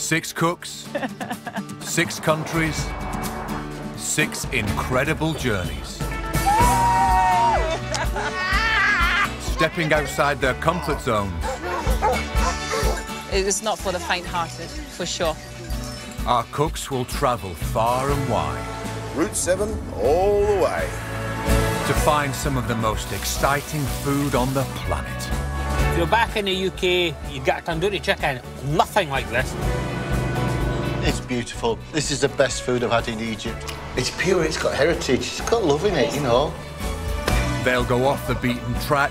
Six cooks, six countries, six incredible journeys. Stepping outside their comfort zones. It's not for the faint-hearted, for sure. Our cooks will travel far and wide. Route 7 all the way. To find some of the most exciting food on the planet. If you're back in the UK, you get tandoori chicken, nothing like this. It's beautiful. This is the best food I've had in Egypt. It's pure, it's got heritage, it's got love in it, you know. They'll go off the beaten track.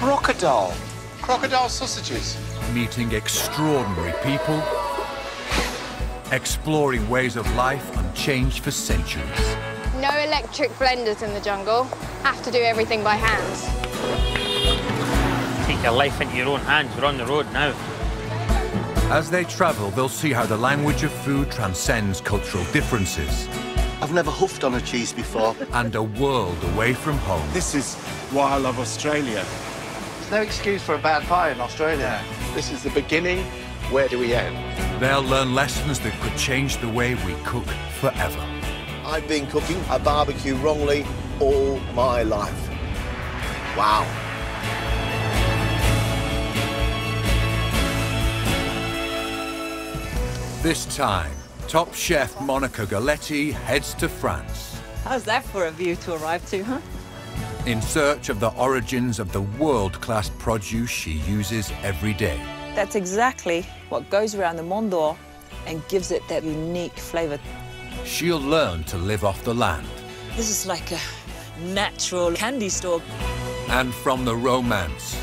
Crocodile. Crocodile sausages. Meeting extraordinary people. Exploring ways of life unchanged for centuries. No electric blenders in the jungle. Have to do everything by hand. Take your life into your own hands. We're on the road now. As they travel, they'll see how the language of food transcends cultural differences. I've never huffed on a cheese before. and a world away from home. This is why I love Australia. There's no excuse for a bad pie in Australia. This is the beginning. Where do we end? They'll learn lessons that could change the way we cook forever. I've been cooking a barbecue wrongly all my life. Wow. This time, top chef Monica Galetti heads to France How's that for a view to arrive to, huh? in search of the origins of the world-class produce she uses every day. That's exactly what goes around the Mont d'Or and gives it that unique flavour. She'll learn to live off the land. This is like a natural candy store. And from the romance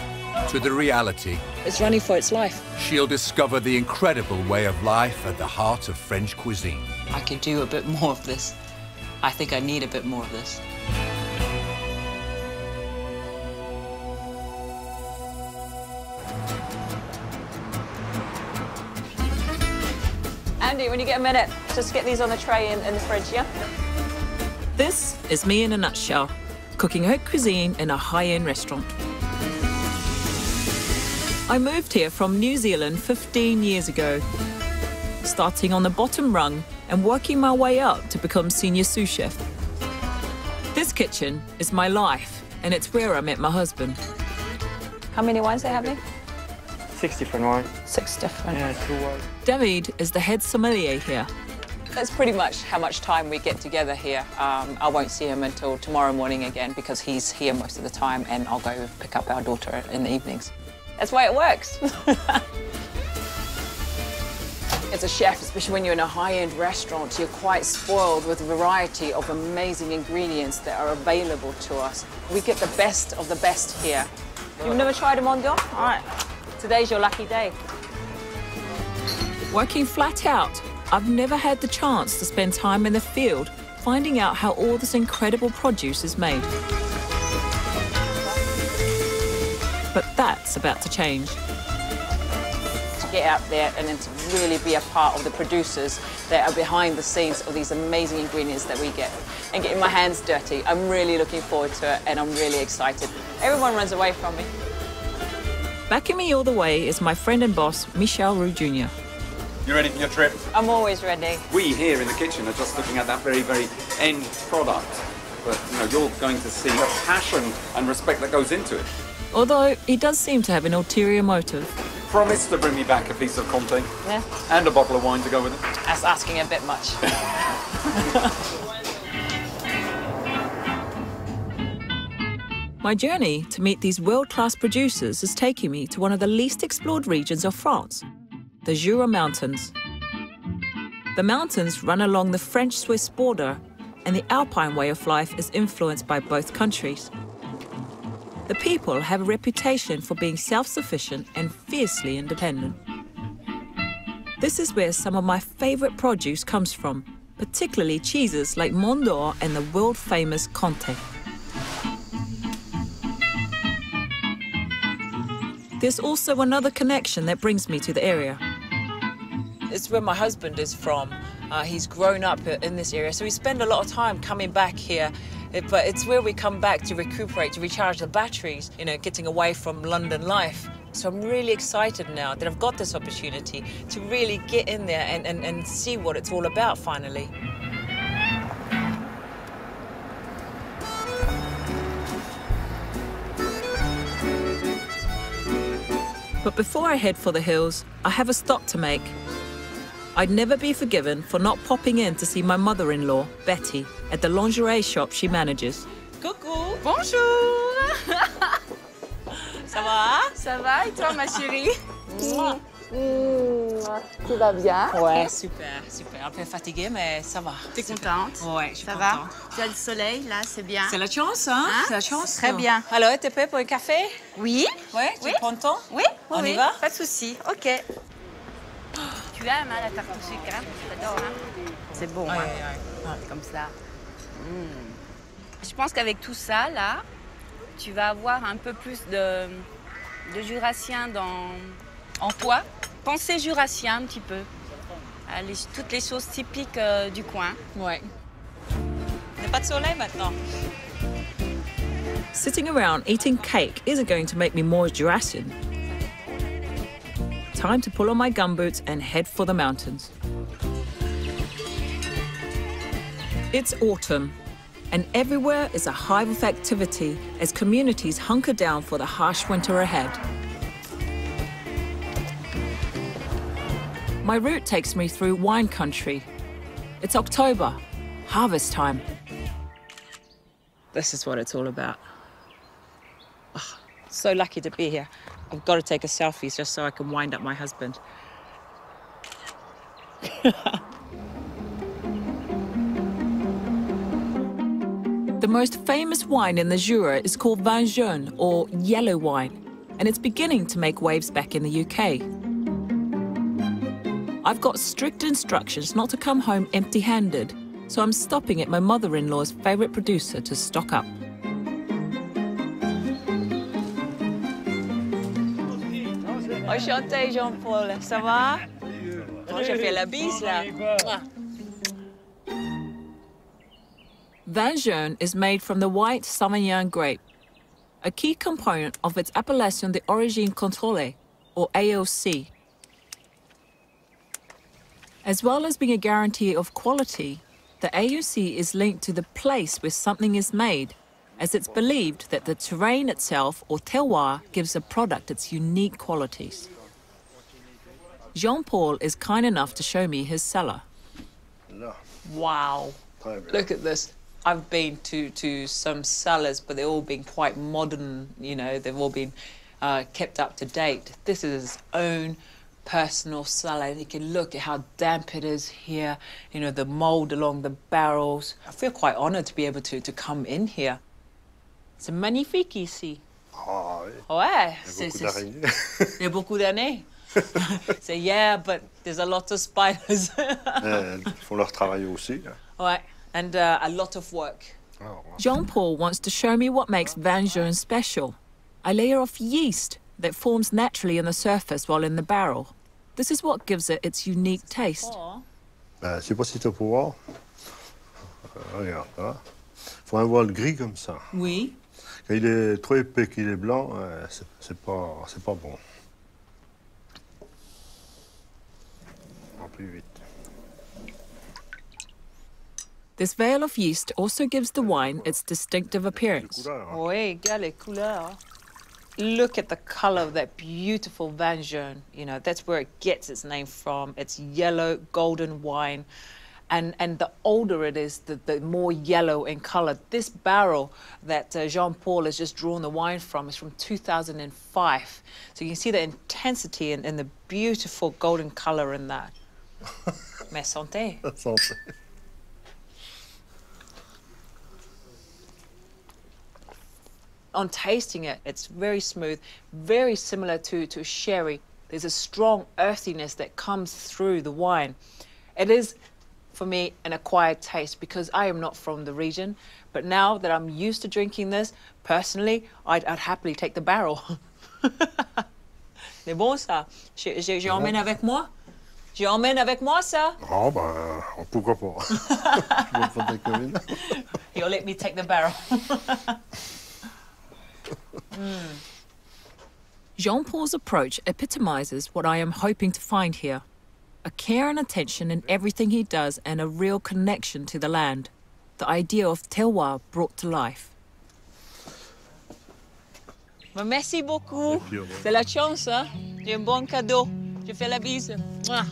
to the reality, It's running for its life. she'll discover the incredible way of life at the heart of French cuisine. I could do a bit more of this. I think I need a bit more of this. Andy, when you get a minute, just get these on the tray in, in the fridge, yeah? This is me in a nutshell, cooking haute cuisine in a high-end restaurant. I moved here from New Zealand 15 years ago, starting on the bottom rung and working my way up to become senior sous chef. This kitchen is my life, and it's where I met my husband. How many wines are you having? Six different wines. Six different. Yeah, two wines. David is the head sommelier here. That's pretty much how much time we get together here. Um, I won't see him until tomorrow morning again because he's here most of the time and I'll go pick up our daughter in the evenings. That's way it works. As a chef, especially when you're in a high-end restaurant, you're quite spoiled with a variety of amazing ingredients that are available to us. We get the best of the best here. You've never tried a Mont d'Or? All right, today's your lucky day. Working flat out, I've never had the chance to spend time in the field finding out how all this incredible produce is made. But that's about to change. To get out there and then to really be a part of the producers that are behind the scenes of these amazing ingredients that we get and getting my hands dirty. I'm really looking forward to it and I'm really excited. Everyone runs away from me. Backing me all the way is my friend and boss, Michel Roux Jr. You ready for your trip? I'm always ready. We here in the kitchen are just looking at that very, very end product. But you know, you're going to see the passion and respect that goes into it. Although he does seem to have an ulterior motive. Promise to bring me back a piece of Comté Yeah. and a bottle of wine to go with it. That's asking a bit much. My journey to meet these world-class producers is taking me to one of the least explored regions of France, the Jura Mountains. The mountains run along the French-Swiss border, and the alpine way of life is influenced by both countries. The people have a reputation for being self-sufficient and fiercely independent. This is where some of my favorite produce comes from, particularly cheeses like Mont d'Or and the world-famous Comté. There's also another connection that brings me to the area. It's where my husband is from. Uh, he's grown up in this area, so we spend a lot of time coming back here. It- But it's where we come back to recuperate, to recharge the batteries, you know, getting away from London life. So I'm really excited now that I've got this opportunity to really get in there and, and, and see what it's all about finally. But before I head for the hills, I have a stop to make. I'd never be forgiven for not popping in to see my mother in law, Betty, at the lingerie shop she manages. Coucou. Bonjour. Ça va? Ça va et toi, ma chérie? Mouah. Tu vas bien? Ouais, super, super. Un peu fatiguée, mais ça va. T'es contente? Ouais, je suis Ça contente. va Tu as le soleil, là, c'est bien? C'est la chance, hein, Hein? C'est la chance. Très bien. Alors, t'es prêt pour un café? Oui Ouais, tu Oui. prends le temps? Oui, oui, On y oui, va? Pas de souci. Ok. Hein, la tarte au sucre, hein J'adore, hein C'est bon, Ouais, hein ouais, ouais. Comme ça. Mm. Je pense qu'avec tout ça, là, tu vas avoir un peu plus de, de jurassien dans, en toi. Pensez jurassien un petit peu. Les- toutes les choses typiques euh, du coin. Ouais. Il n'y a pas de soleil maintenant. Sitting around eating cake isn't going to make me more Jurassian. Time to pull on my gumboots and head for the mountains. It's autumn, and everywhere is a hive of activity as communities hunker down for the harsh winter ahead. My route takes me through wine country. It's October, harvest time. This is what it's all about. Ah, so lucky to be here. I've got to take a selfie just so I can wind up my husband. the most famous wine in the Jura is called Vin Jaune, or yellow wine, and it's beginning to make waves back in the UK. I've got strict instructions not to come home empty handed, so I'm stopping at my mother in law's favourite producer to stock up. Enchanté, Jean-Paul. Ça va? Fais la bise, là. Is made from the white Savagnin grape, a key component of its appellation d'origine contrôlée, or AOC. As well as being a guarantee of quality, the AOC is linked to the place where something is made, as it's believed that the terrain itself, or terroir, gives a product its unique qualities. Jean Paul is kind enough to show me his cellar. Wow. Look at this. I've been to, to some cellars, but they've all been quite modern, you know, they've all been uh, kept up to date. This is his own personal cellar. You can look at how damp it is here, you know, the mold along the barrels. I feel quite honored to be able to, to come in here. C'est magnifique ici. Ah oui. Ouais, Il y c'est a beaucoup c'est- d'araignées. il y a beaucoup d'années. Say, yeah, but there's a lot of spiders. Euh, Elles font leur travail aussi. ouais, and uh, a lot of work. Ah, Jean Paul wants to show me what makes Vin Jaune special. A layer of yeast that forms naturally on the surface while in the barrel. This is what gives it its unique taste. Ben, je sais pas si tu vas voir. Euh, regarde, là. faut un voile gris comme ça. Oui. Quand il est trop épais qu'il est blanc, c'est- c'est pas, c'est pas bon. En plus vite. This veil of yeast also gives the wine its distinctive appearance. Oui, regarde les couleurs. Look at the color of that beautiful Vin Jaune. You know, that's where it gets its name from. It's yellow, golden wine. And, and the older it is, the, the more yellow in color. This barrel that uh, Jean Paul has just drawn the wine from is from 2005. So you can see the intensity and, and the beautiful golden color in that. Mais santé. Santé. on tasting it, it's very smooth, very similar to, to sherry. There's a strong earthiness that comes through the wine. It is, for me, an acquired taste because I am not from the region. But now that I'm used to drinking this, personally, I'd, I'd happily take the barrel. C'est bon ça. Je- je- J'emmène avec moi. J'emmène avec moi ça. Ah, ben, pourquoi pas. Je vois pas ta commune. You'll let me take the barrel. Mm. Jean Paul's approach epitomizes what I am hoping to find here a care and attention in everything he does, and a real connection to the land. The idea of terroir brought to life. Merci beaucoup. C'est la chance, hein? J'ai un bon cadeau. Je fais la bise. Mouah.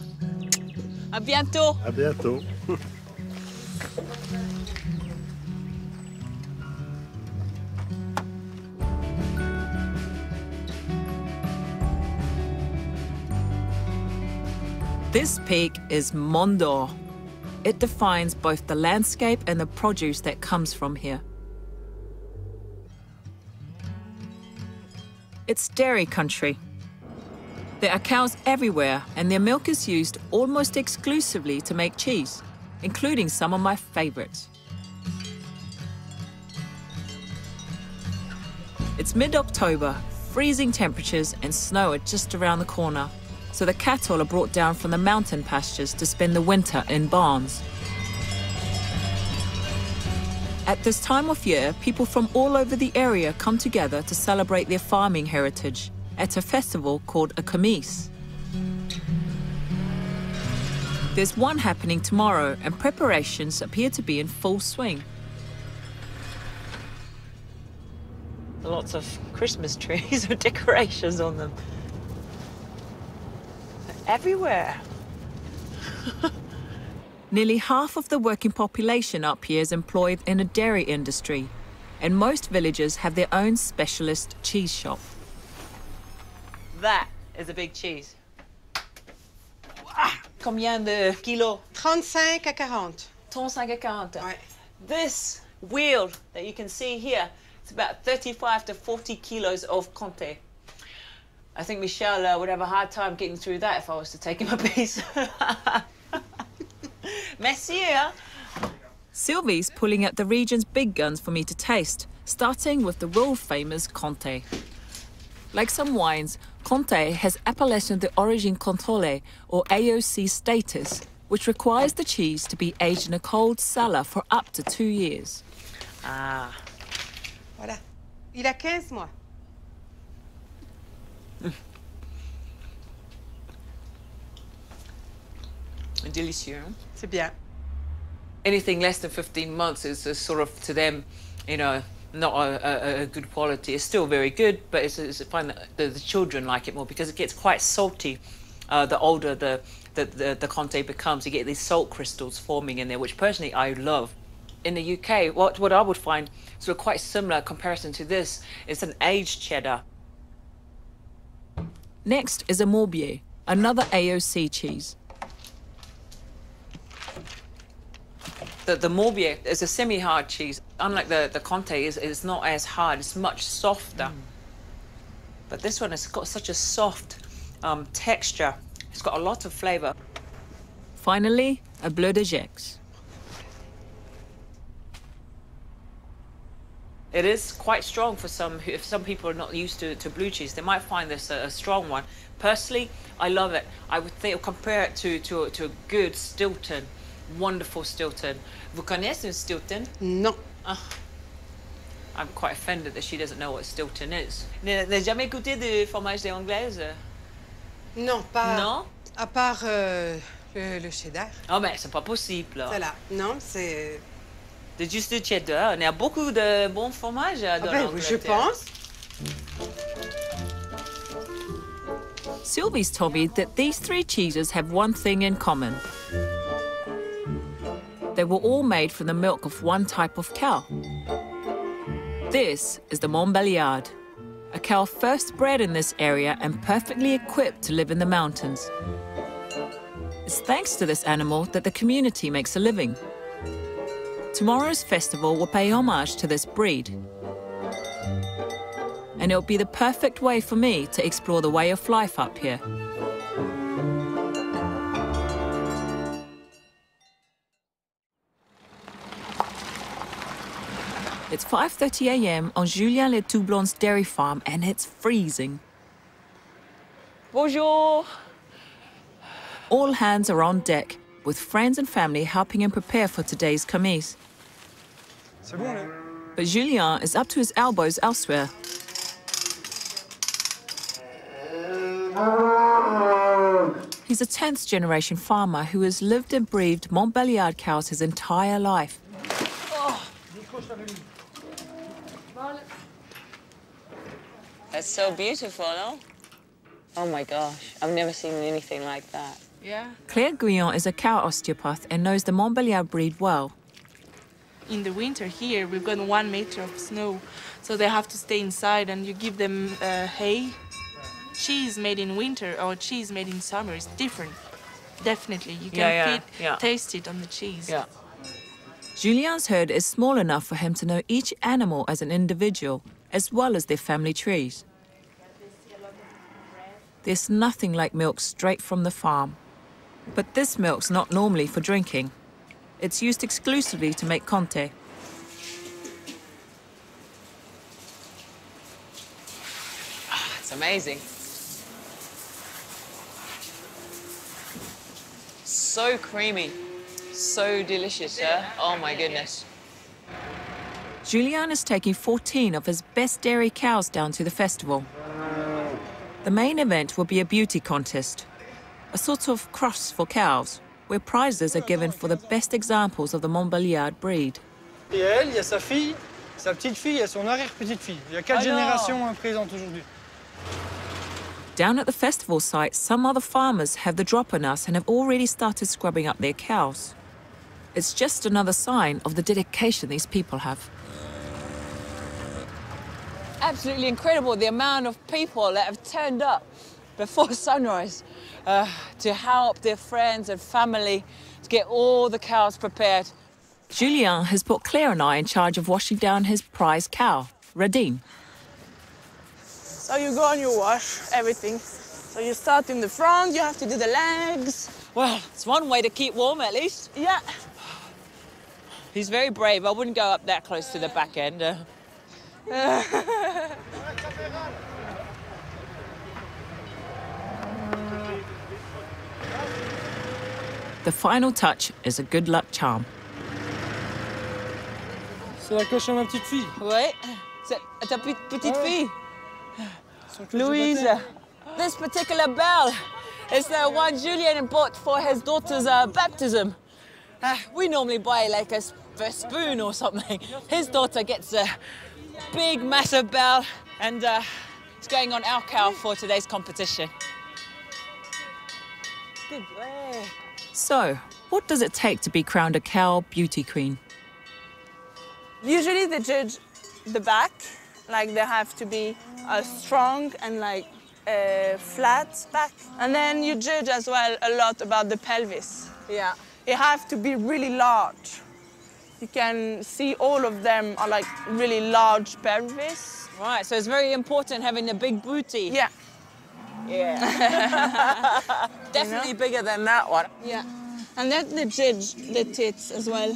À bientôt. À bientôt. This peak is Mont d'Or. It defines both the landscape and the produce that comes from here. It's dairy country. There are cows everywhere, and their milk is used almost exclusively to make cheese, including some of my favorites. It's mid October, freezing temperatures, and snow are just around the corner so the cattle are brought down from the mountain pastures to spend the winter in barns. At this time of year, people from all over the area come together to celebrate their farming heritage at a festival called a comice. There's one happening tomorrow, and preparations appear to be in full swing. Lots of Christmas trees with decorations on them. Everywhere. Nearly half of the working population up here is employed in the dairy industry, and most villages have their own specialist cheese shop. That is a big cheese. Ah, combien de kilos? 35 à 40. 35 à 40. Ouais. This wheel that you can see here, it's about 35 to 40 kilos of Comté. I think Michel uh, would have a hard time getting through that if I was to take him a piece. Merci. Hein? Sylvie's pulling out the region's big guns for me to taste, starting with the world famous Comté. Like some wines, Comté has Appellation d'origine contrôlée, or AOC status, which requires the cheese to be aged in a cold cellar for up to two years. Ah. Voilà. Il a 15 mois. Delicieux. C'est bien. Anything less than 15 months is, is sort of, to them, you know, not a, a, a good quality. It's still very good, but it's, it's I find that the, the children like it more because it gets quite salty. Uh, the older the, the, the, the Comté becomes, you get these salt crystals forming in there, which personally I love. In the UK, what, what I would find sort of quite similar comparison to this is an aged cheddar. Next is a Morbier, another AOC cheese. The, the Morbier is a semi-hard cheese. Unlike the, the Comté, is it's not as hard. It's much softer. But this one has got such a soft um, texture. It's got a lot of flavour. Finally, a Bleu de Gex. It is quite strong for some. If some people are not used to, to blue cheese, they might find this a, a strong one. Personally, I love it. I would think compare it to to, to a good Stilton, wonderful Stilton. Vous connaissez un Stilton? Non. Ah. I'm quite offended that she doesn't know what Stilton is. N'as jamais goûté de fromage des Anglaises? Non, pas. Non? À part euh, le, le cheddar. Oh mais c'est pas possible. là. C'est là. Non, c'est. C'est juste du cheddar. Il y a beaucoup de bons fromages Ah dans ben oui, je pense. Sylvie's told me that these three cheeses have one thing in common. They were all made from the milk of one type of cow. This is the Montbéliard, a cow first bred in this area and perfectly equipped to live in the mountains. It's thanks to this animal that the community makes a living. Tomorrow's festival will pay homage to this breed. And it'll be the perfect way for me to explore the way of life up here. It's 5:30 a.m. on Julien Le Toublon's dairy farm and it's freezing. Bonjour. All hands are on deck, with friends and family helping him prepare for today's comice. But Julien is up to his elbows elsewhere. He's a 10th generation farmer who has lived and breathed Montbéliard cows his entire life. That's so beautiful, no? Oh my gosh, I've never seen anything like that. Yeah. Claire Guyon is a cow osteopath and knows the Montbéliard breed well. In the winter here, we've got one meter of snow, so they have to stay inside, and you give them uh, hay. Cheese made in winter or cheese made in summer is different. Definitely, you can Yeah, yeah, feed- yeah. taste it on the cheese. Yeah. Julien's herd is small enough for him to know each animal as an individual, as well as their family trees. There's nothing like milk straight from the farm. But this milk's not normally for drinking. It's used exclusively to make Comté. Ah, it's amazing. So creamy, so delicious, yeah? Oh my goodness. Julien is taking 14 of his best dairy cows down to the festival. The main event will be a beauty contest, a sort of Crufts for cows, where prizes are given for the best examples of the Montbéliard breed. Et elle, il y a sa fille, sa petite fille et son arrière-petite-fille. Il y a quatre Alors générations présentes aujourd'hui. Down at the festival site, some other farmers have the drop on us and have already started scrubbing up their cows. It's just another sign of the dedication these people have. Absolutely incredible the amount of people that have turned up before sunrise uh, to help their friends and family to get all the cows prepared. Julien has put Claire and I in charge of washing down his prize cow, Radine. So you go and you wash everything. So you start in the front, you have to do the legs. Well, it's one way to keep warm at least. Yeah. He's very brave. I wouldn't go up that close to the back end. Uh, The final touch is a good luck charm. C'est la coche à ma petite fille. Ouais, c'est ta pe- petite Ouais. fille. Son Louise, this particular bell is the one Julian bought for his daughter's uh, baptism. Uh, we normally buy like a spoon or something. His daughter gets a big, massive bell, and uh, it's going on our cow for today's competition. Good boy. So, what does it take to be crowned a cow beauty queen? Usually they judge the back, like they have to be uh, strong and like uh, flat back. And then you judge as well a lot about the pelvis. Yeah. It have to be really large. You can see all of them are like really large pelvis. Right, so it's very important having a big booty. Yeah. Yeah. Definitely bigger than that one. Yeah. And then they judge the tits as well.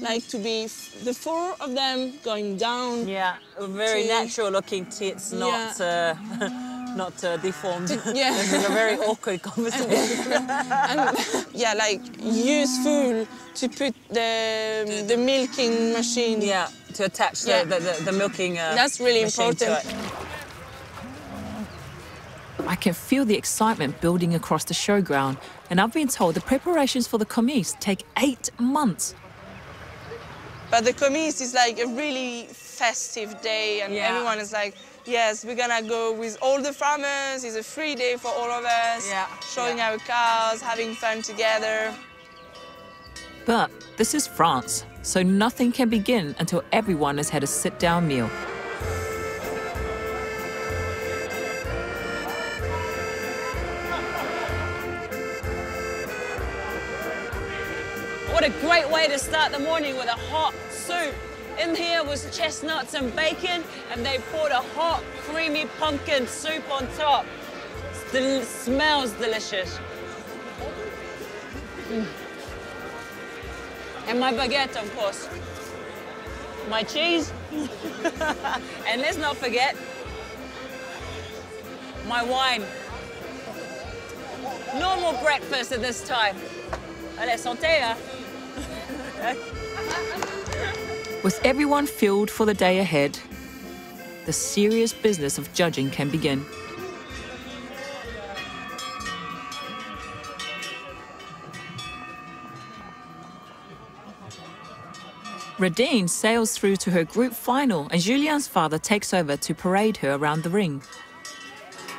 Like to be f- the four of them going down. Yeah, very natural looking tits, not uh, not uh, deformed. yeah. this is a very awkward conversation. and yeah, like useful to put the the milking machine. Yeah, to attach the, Yeah. the, the, the milking. Uh, That's really important. I can feel the excitement building across the showground, and I've been told the preparations for the comice take eight months. But the comice is like a really festive day, and Yeah. everyone is like, yes, we're gonna go with all the farmers. It's a free day for all of us. Yeah, Showing our cows, having fun together. But this is France, so nothing can begin until everyone has had a sit down meal. What a great way to start the morning with a hot soup. In here was chestnuts and bacon, and they poured a hot, creamy pumpkin soup on top. Still smells delicious. Mm. And my baguette, of course. My cheese. and let's not forget my wine. Normal breakfast at this time. Allez, santé, hein? With everyone filled for the day ahead? The serious business of judging can begin. Radine sails through to her group final, and Julian's father takes over to parade her around the ring.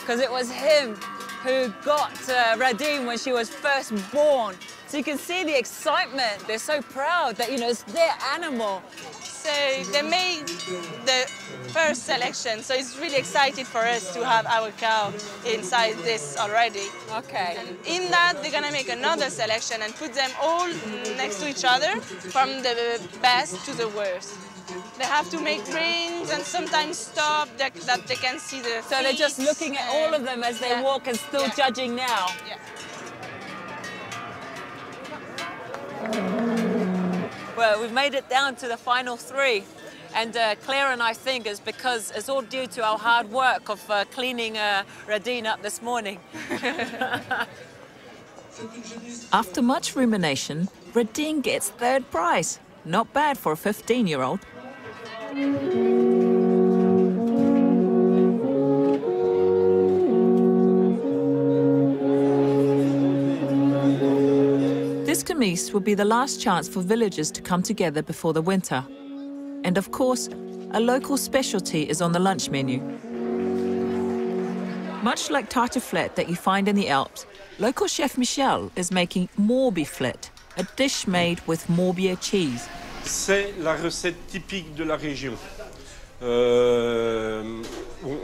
Because it was him who got uh, Radine when she was first born. So you can see the excitement. They're so proud that, you know, it's their animal. So they made the first selection, so it's really excited for us to have our cow inside this already. Okay. And in that, they're gonna make another selection and put them all next to each other from the best to the worst. They have to make rings and sometimes stop that, that they can see the So they're just looking at all of them as they Yeah. walk and still Yeah. judging now. Yeah. Well, we've made it down to the final three. And uh, Claire and I think it's because it's all due to our hard work of uh, cleaning uh, Radine up this morning. After much rumination, Radine gets third prize. Not bad for a 15 old. Will be the last chance for villagers to come together before the winter. And of course, a local specialty is on the lunch menu. Much like tartiflette that you find in the Alps, local chef Michel is making morbiflette, a dish made with Morbier cheese. C'est la recette typique de la région. Euh,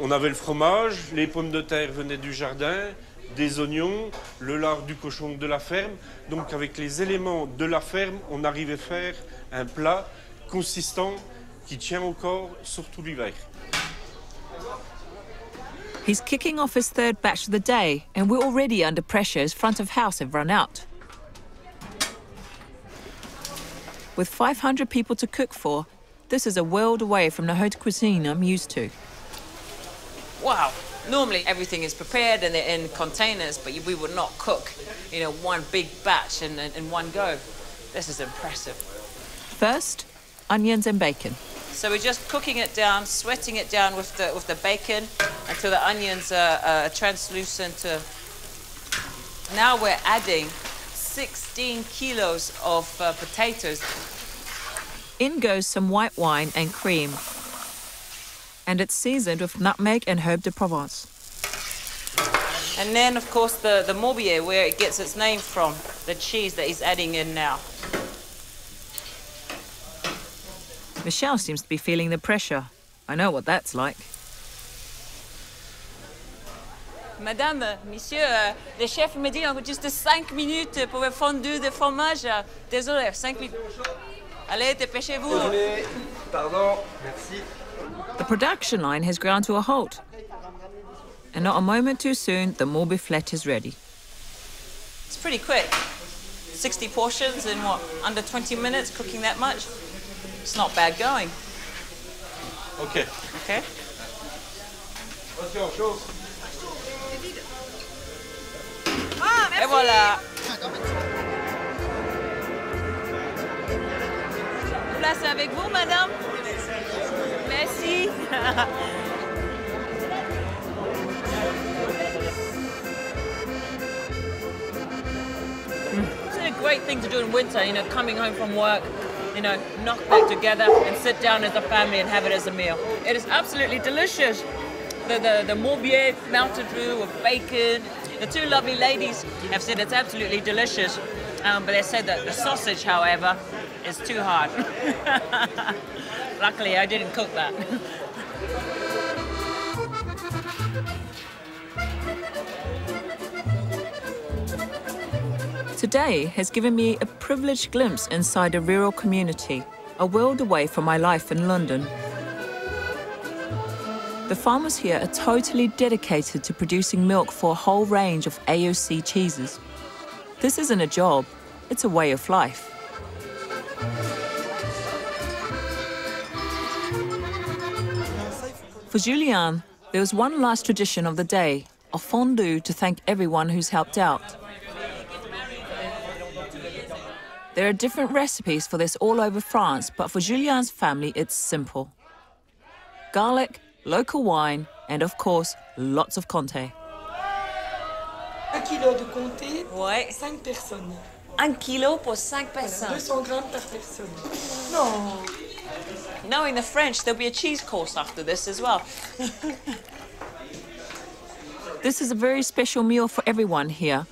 on avait le fromage, les pommes de terre venaient du jardin, des oignons, le lard du cochon de la ferme. Donc avec les éléments de la ferme, on arrivait à faire un plat consistant qui tient encore, surtout l'hiver. He's kicking off his third batch of the day, and we're already under pressure as front of house have run out. With 500 people to cook for, this is a world away from the haute cuisine I'm used to. Wow. Normally everything is prepared and they're in containers, but we would not cook, you know, one big batch in, in, in one go. This is impressive. First, onions and bacon. So we're just cooking it down, sweating it down with the with the bacon until the onions are, are translucent. Now we're adding 16 kilos of uh, potatoes. In goes some white wine and cream. And it's seasoned with nutmeg and herbes de Provence. And then, of course, the, the Morbier, where it gets its name from, the cheese that he's adding in now. Michel seems to be feeling the pressure. I know what that's like. Madame, monsieur, euh, le chef me dit encore juste 5 minutes pour le fondu de fromage. Désolé, 5 minutes. Allez, dépêchez-vous. Pardon, merci. The production line has ground to a halt. And not a moment too soon, the morbiflette is ready. It's pretty quick. 60 portions in what, under 20 minutes, cooking that much? It's not bad going. Ok. Okay. Et ah, voilà. Là, c'est avec vous, madame Merci. It's a great thing to do in winter, you know, coming home from work, you know, knock that together and sit down as a family and have it as a meal. It is absolutely delicious. The, the, the Morbier melted through with bacon. The two lovely ladies have said it's absolutely delicious, um, but they said that the sausage, however, is too hard. Luckily, I didn't cook that. Today has given me a privileged glimpse inside a rural community, a world away from my life in London. The farmers here are totally dedicated to producing milk for a whole range of AOC cheeses. This isn't a job, it's a way of life. For Julian, there was one last tradition of the day, a fondue to thank everyone who's helped out. There are different recipes for this all over France, but for Julian's family, it's simple. Garlic, local wine, and of course, lots of Comté. Un kilo de comté, 5 personnes. Un kilo pour cinq personnes. 200 grammes par personne. No. Knowing the French, there'll be a cheese course after this as well. This is a very special meal for everyone here.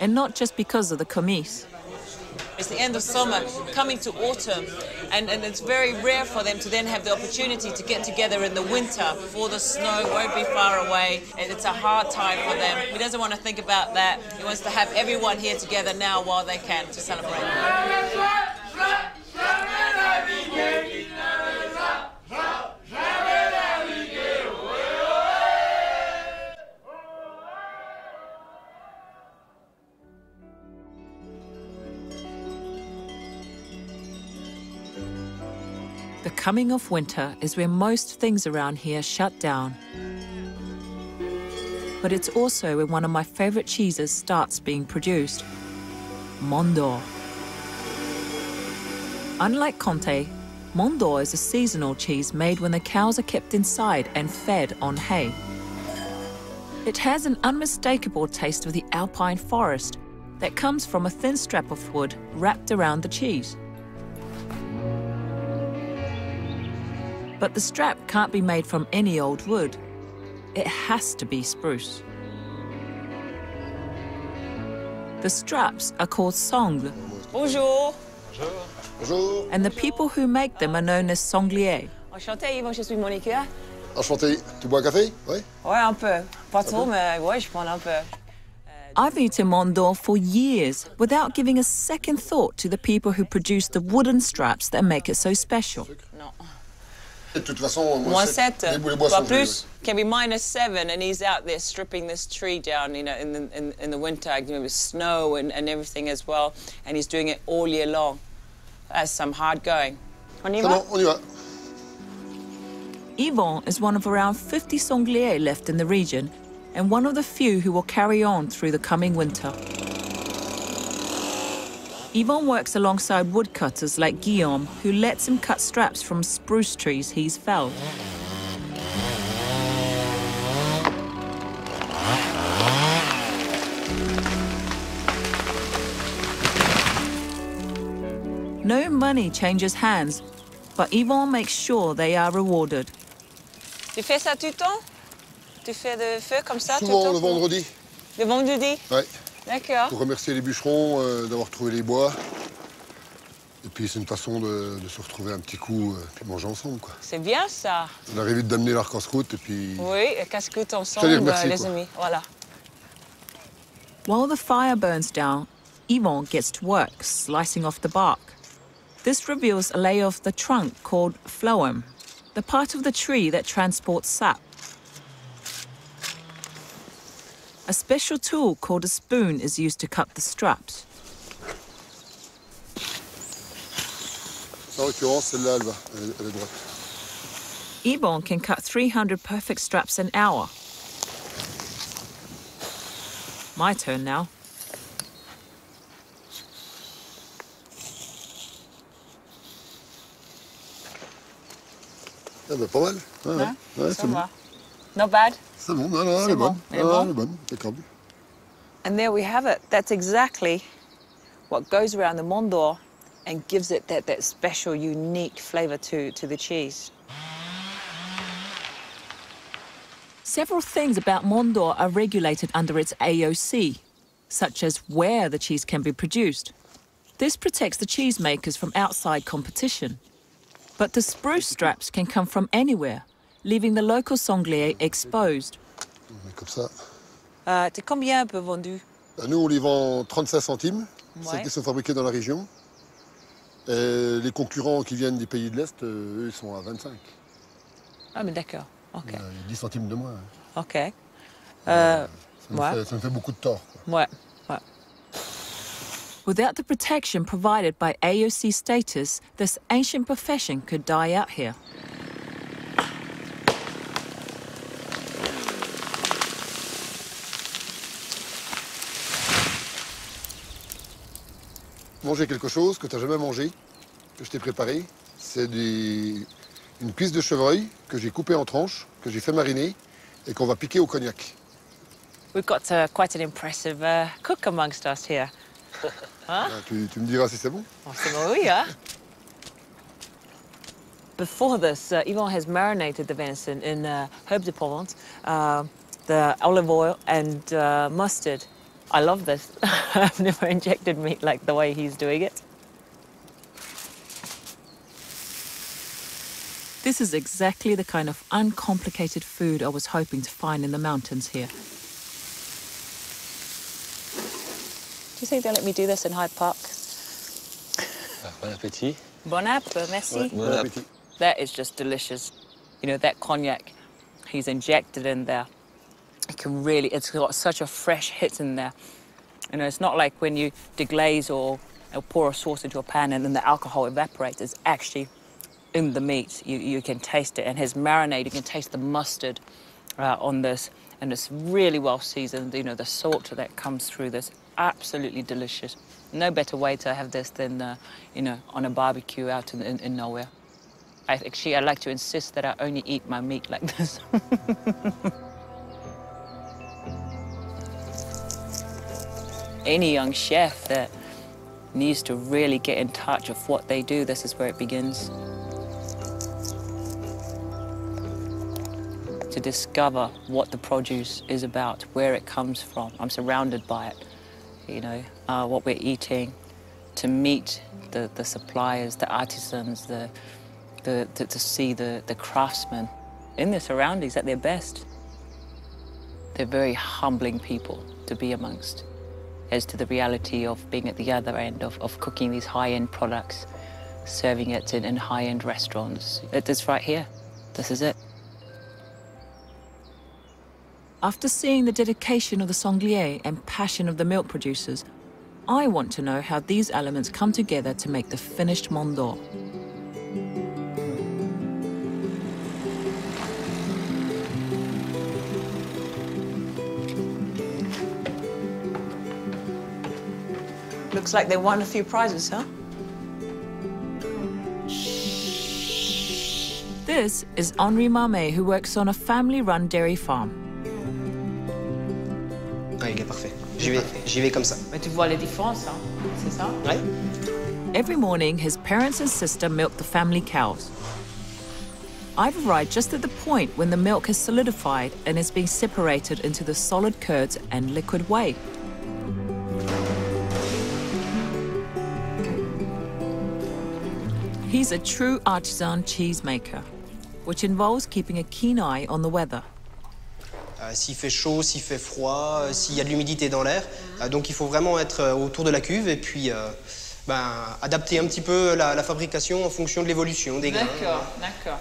And not just because of the comice. It's the end of summer, coming to autumn, and, and it's very rare for them to then have the opportunity to get together in the winter before the snow won't be far away. And it's a hard time for them. He doesn't want to think about that. He wants to have everyone here together now while they can to celebrate. The coming of winter is when most things around here shut down. But it's also when one of my favorite cheeses starts being produced Mont d'Or. Unlike Comté, Mondor is a seasonal cheese made when the cows are kept inside and fed on hay. It has an unmistakable taste of the alpine forest that comes from a thin strap of wood wrapped around the cheese. But the strap can't be made from any old wood. It has to be spruce. The straps are called sangle, Bonjour. Bonjour. And the people who make them are known as sangliers. Enchanté, Yvon, je suis Monica. Enchanté. Tu bois un café Oui. Ouais, un peu. Pas trop, mais ouais, je prends un peu. I've eaten Mont d'Or for years without giving a second thought to the people who produce the wooden straps that make it so special. De toute façon, Moins sept, Les, les pas plus. Can be minus seven, and he's out there stripping this tree down, you know, in the in, in the winter, you know, with snow and, and everything as well, and he's doing it all year long. That's some hard going. On y C'est va? on y va. Yvon is one of around 50 sangliers left in the region and one of the few who will carry on through the coming winter. Yvon works alongside woodcutters like Guillaume, who lets him cut straps from spruce trees he's felled. No money changes hands, but Yvon makes sure they are rewarded. Tu fais ça tout le temps? Tu fais le feu comme ça tout le Souvent temps? le vendredi. Le vendredi? Ouais. D'accord. Pour remercier les bûcherons euh, d'avoir trouvé les bois. Et puis c'est une façon de, de se retrouver un petit coup euh, puis manger ensemble. Quoi. C'est bien ça. On arrive vite d'amener l'arc en scout et puis. Oui, casse-croûte Je te ensemble, merci, les quoi. amis. Voilà. While the fire burns down, Yvon gets to work slicing off the bark. This reveals a layer of the trunk called phloem, the part of the tree that transports sap. A special tool called a spoon is used to cut the straps. En l'occurrence, celle-là, elle va. Eh, elle, est- elle est droite. Yvon can cut 300 perfect straps an hour. My turn now. Ah bah, pas mal. Ouais, ouais. Hein Ouais, Ça c'est bon. va. Not bad. C'est bon, non, non, elle C'est est bon, bonne. elle est Ah, bonne. elle est bonne, impeccable. And there we have it. That's exactly what goes around the Mont d'Or and gives it that, that special, unique flavour to, to the cheese. Several things about Mont d'Or are regulated under its AOC, such as where the cheese can be produced. This protects the cheesemakers from outside competition. But the spruce straps can come from anywhere, leaving the local sanglier exposed. Comme ça. Euh, T'es combien un peu vendu? Bah, Nous, on les vend 35 centimes, celles Ouais. qui sont fabriquées dans la région. Et les concurrents qui viennent des pays de l'Est, euh, eux, ils sont à 25. Ah, mais d'accord. OK. Il y a 10 centimes de moins. hein. OK. Euh, Ça me, ouais. fait, ça me fait beaucoup de tort. Ouais. Without the protection provided by AOC status, this ancient profession could die out here. Manger quelque chose que tu n'as jamais mangé, que je t'ai préparé, c'est des- une cuisse de chevreuil que j'ai coupée en tranches, que j'ai fait mariner et qu'on va piquer au cognac. We've got uh, quite an impressive uh, cook amongst us here. Huh? Tu, tu me diras si c'est bon. Oh, yeah. Before this, uh, Yvonne has marinated the venison in uh, herbes de Provence, uh, the olive oil, and uh, mustard. I love this. I've never injected meat like the way he's doing it. This is exactly the kind of uncomplicated food I was hoping to find in the mountains here. You think they'll let me do this in Hyde Park? Bon appétit. Bon app, merci. Bon appétit. That is just delicious. You know, that cognac he's injected in there. It can really, it's got such a fresh hit in there. You know, it's not like when you deglaze or, or pour a sauce into a pan and then the alcohol evaporates. It's actually in the meat. You, you can taste it. And his marinade, you can taste the mustard uh, on this. And it's really well seasoned. You know, the salt that comes through this, absolutely delicious. No better way to have this than, uh, you know, on a barbecue out in, in, in nowhere. I actually, I like to insist that I only eat my meat like this. Any young chef that needs to really get in touch of what they do, this is where it begins. To discover what the produce is about, where it comes from. I'm surrounded by it, you know, uh, what we're eating, to meet the, the suppliers, the artisans, the, the, to, to see the, the craftsmen in their surroundings at their best. They're very humbling people to be amongst as to the reality of being at the other end of, of cooking these high-end products, serving it in, in high-end restaurants. It is right here. This is it. After seeing the dedication of the sanglier and passion of the milk producers, I want to know how these elements come together to make the finished Mont d'Or. Looks like they won a few prizes, huh? This is Henri Marmet, who works on a family-run dairy farm. Il est parfait. J'y vais, j'y vais comme ça. Mais tu vois les différences, hein? C'est ça? Ouais. Every morning, his parents and sister milk the family cows. I've arrived just at the point when the milk has solidified and is being separated into the solid curds and liquid whey. He's a true artisan cheesemaker, which involves keeping a keen eye on the weather. Euh, s'il fait chaud, s'il fait froid, euh, s'il y a de l'humidité dans l'air. Euh, donc il faut vraiment être autour de la cuve et puis ben, adapter un petit peu la, la fabrication en fonction de l'évolution des grains. D'accord, d'accord.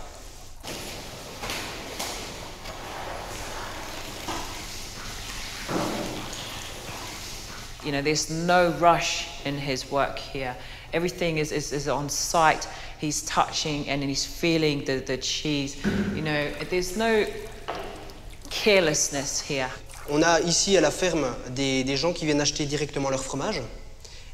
You know, there's no rush in his work here. Everything is, is, is on site. He's touching and he's feeling the, the cheese. You know, there's no carelessness here. On a ici à la ferme des, des gens qui viennent acheter directement leur fromage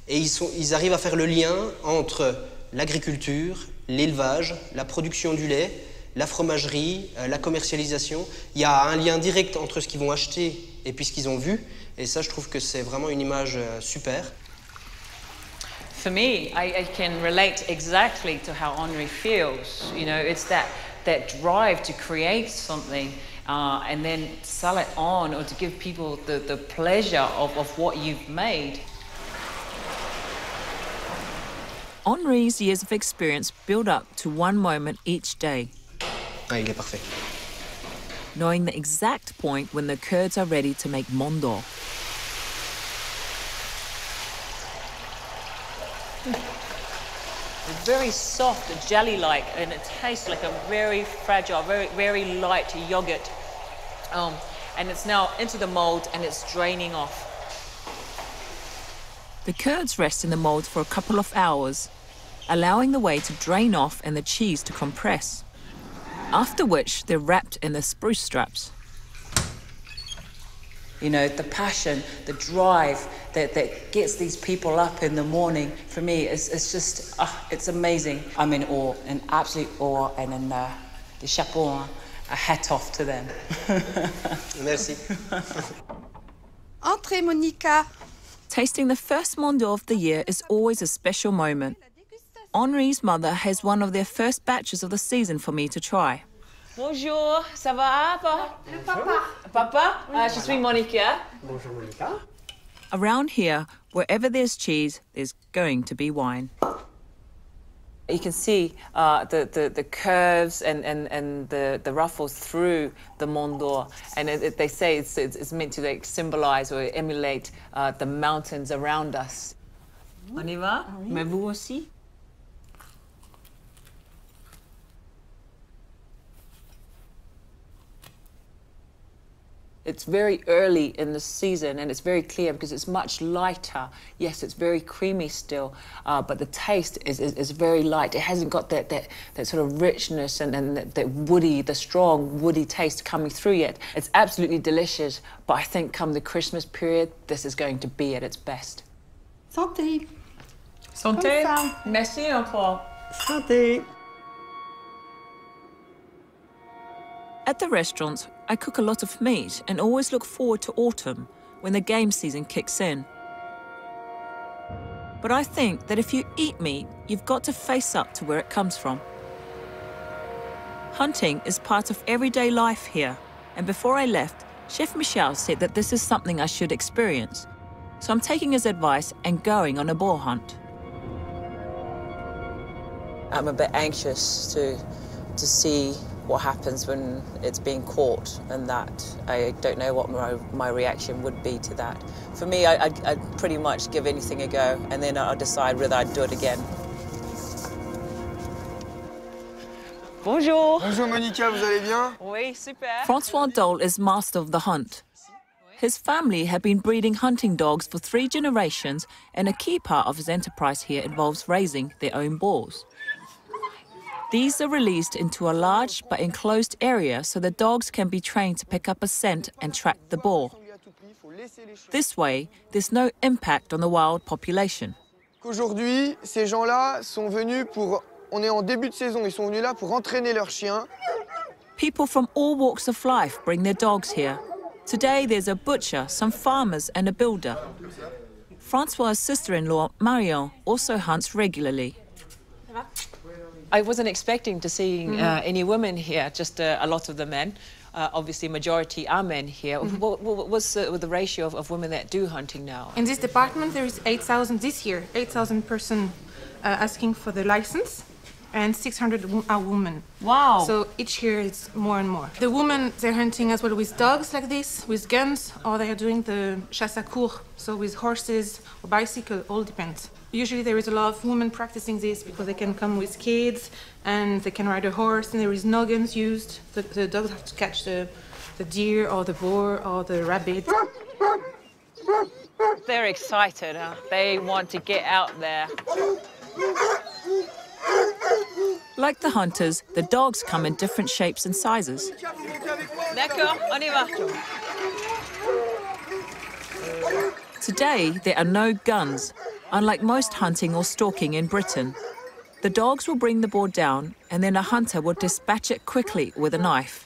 et ils, sont, ils arrivent à faire le lien entre l'agriculture, l'élevage, la production du lait, la fromagerie, euh, la commercialisation. Il y a un lien direct entre ce qu'ils vont acheter et puis ce qu'ils ont vu. Et ça, je trouve que c'est vraiment une image euh, super. For me, I, I can relate exactly to how Henri feels. You know, it's that, that drive to create something uh, and then sell it on or to give people the, the pleasure of, of what you've made. Henri's years of experience build up to one moment each day, il est parfait. knowing the exact point when the curds are ready to make Mont d'Or. It's very soft, jelly-like, and it tastes like a very fragile, very, very light yogurt. Um, and it's now into the mold and it's draining off. The curds rest in the mold for a couple of hours, allowing the whey to drain off and the cheese to compress. After which, they're wrapped in the spruce straps. You know, the passion, the drive that, that gets these people up in the morning, for me, is it's just, ah, it's amazing. I'm in awe, in absolute awe, and in uh, the chapeau, a hat off to them. Merci. Entrez, Monica. Tasting the first Mont d'Or of the year is always a special moment. Henri's mother has one of their first batches of the season for me to try. Bonjour, ça va, papa? Papa. Papa, uh, je suis Monica. Bonjour Monica. Around here, wherever there's cheese, there's going to be wine. You can see uh, the, the, the curves and, and, and the, the ruffles through the Mont d'Or. And it, it, they say it's, it's, it's, meant to like, symbolize or emulate uh, the mountains around us. On y va? Mais vous aussi? It's very early in the season and it's very clear because it's much lighter. Yes, it's very creamy still, uh, but the taste is, is, is, very light. It hasn't got that, that, that sort of richness and, and that, that woody, the strong woody taste coming through yet. It's absolutely delicious, but I think come the Christmas period, this is going to be at its best. Santé. Santé. Merci encore. Santé. At the restaurants, I cook a lot of meat and always look forward to autumn when the game season kicks in. But I think that if you eat meat, you've got to face up to where it comes from. Hunting is part of everyday life here, and before I left, Chef Michel said that this is something I should experience. So I'm taking his advice and going on a boar hunt. I'm a bit anxious to to see what happens when it's being caught and that I don't know what my, my reaction would be to that. For me, I, would I'd pretty much give anything a go and then I'll decide whether I'd do it again. Bonjour. Bonjour Monica, vous allez bien? Oui, super. Francois Dole is master of the hunt. His family have been breeding hunting dogs for three generations, and a key part of his enterprise here involves raising their own boars. These are released into a large but enclosed area so the dogs can be trained to pick up a scent and track the boar. This way, there's no impact on the wild population. Aujourd'hui, ces gens-là sont venus pour. On est en début de saison, ils sont venus là pour entraîner leurs chiens. People from all walks of life bring their dogs here. Today, there's a butcher, some farmers, and a builder. Francois' sister in law, Marion, also hunts regularly. I wasn't expecting to see mm. uh, any women here, just uh, a lot of the men. Uh, obviously, majority are men here. Mm -hmm. what, what, what's the, ratio of, of, women that do hunting now? In this department, there is 8,000 this year, 8,000 person uh, asking for the license and 600 are women. Wow. So each year it's more and more. The women, they're hunting as well with dogs like this, with guns, or they are doing the chasse à courre, so with horses or bicycle, all depends. Usually there is a lot of women practicing this because they can come with kids and they can ride a horse and there is no guns used. The, the dogs have to catch the, the deer or the boar or the rabbit. They're excited, huh? They want to get out there. Like the hunters, the dogs come in different shapes and sizes. D'accord, on y va. Today, there are no guns, unlike most hunting or stalking in Britain. The dogs will bring the boar down, and then a hunter will dispatch it quickly with a knife.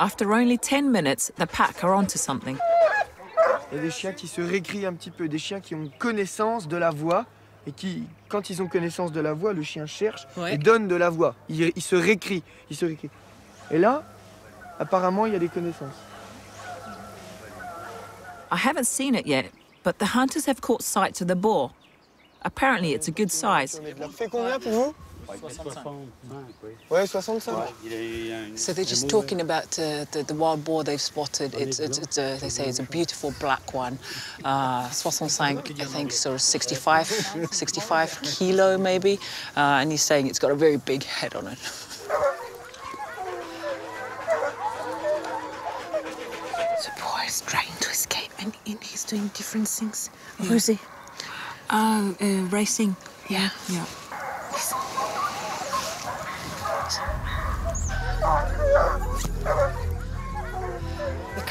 After only 10 minutes, the pack are onto something. Il y a des chiens qui se récrient un petit peu, des chiens qui ont connaissance de la voix et qui, quand ils ont connaissance de la voix, le chien cherche ouais. et donne de la voix. Il, il se récrit, il se récrit. Et là, apparemment, il y a des connaissances. I haven't seen it yet, but the hunters have caught sight of the boar. Apparently, it's a good size. fait combien pour vous? Ouais, 65. So they're just talking about uh, the, the wild boar they've spotted. It's, it's, it's a, they say it's a beautiful black one. Uh, 65, I think, sort of 65, 65 kilo maybe. Uh, and he's saying it's got a very big head on it. The boy is trying to escape and, and he's doing different things. Yeah. Who's he? Oh, uh, racing. Yeah. Yeah.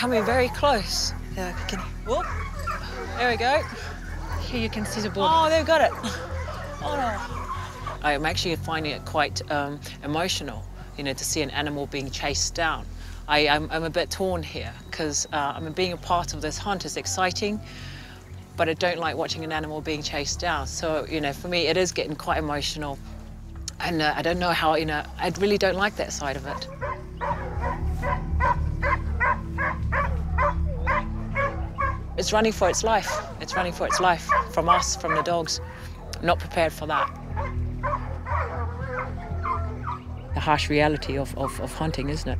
Coming very close. Yeah, can. Whoop. There we go. Here you can see the boar. Oh, they've got it. Oh, no. I'm actually finding it quite um, emotional, you know, to see an animal being chased down. I, I'm, I'm a bit torn here because uh, I mean, being a part of this hunt is exciting, but I don't like watching an animal being chased down. So, you know, for me, it is getting quite emotional. And uh, I don't know how, you know, I really don't like that side of it. It's running for its life. It's running for its life from us, from the dogs. Not prepared for that. The harsh reality of, of, of hunting, isn't it?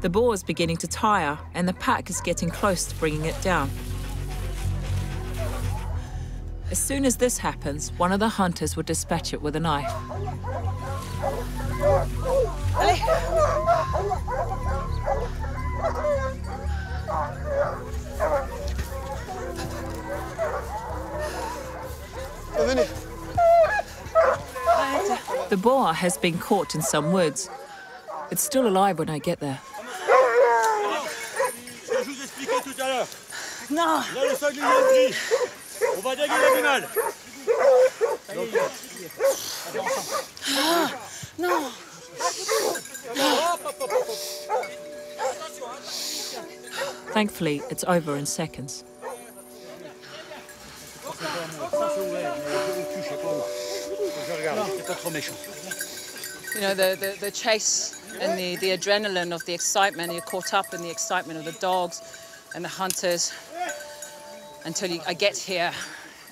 The boar is beginning to tire, and the pack is getting close to bringing it down. As soon as this happens, one of the hunters will dispatch it with a knife. The boar has been caught in some woods. It's still alive when I get there. No. No. je vous expliquais tout à l'heure. Non. Là, le sanglier est pris. On va déguer l'animal. Donc, non. Thankfully, it's over in seconds. Méchant. You know, the, the, the chase and the, the adrenaline of the excitement, you're caught up in the excitement of the dogs and the hunters until you, I get here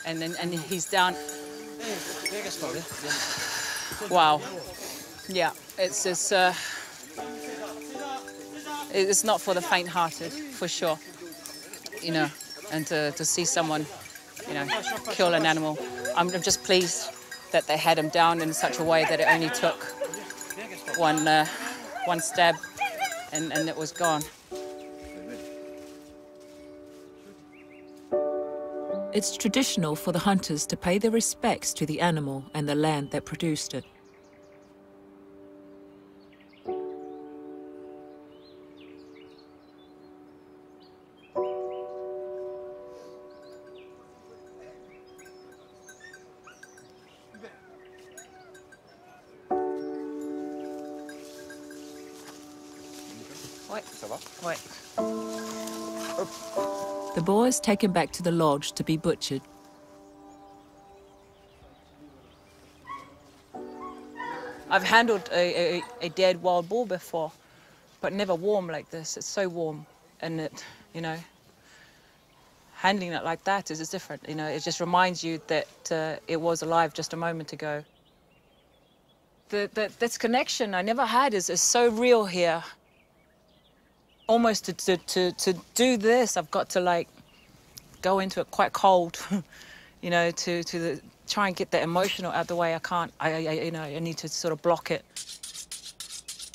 and then and he's down. Wow. Yeah, it's it's uh, it's not for the faint-hearted, for sure. You know, and to, to see someone, you know, kill an animal. I'm, I'm just pleased that they had him down in such a way that it only took one uh, one stab and, and it was gone. It's traditional for the hunters to pay their respects to the animal and the land that produced it. Ouais. Ça va Ouais. The boar is taken back to the lodge to be butchered. I've handled a, a, a dead wild boar before, but never warm like this. It's so warm, and it, you know, handling it like that is, is different. You know, it just reminds you that uh, it was alive just a moment ago. The, the, this connection I never had is, is so real here. Almost to, to, to, to do this, I've got to like go into it quite cold, you know, to, to the, try and get the emotional out the way. I can't, I, I, you know, I need to sort of block it.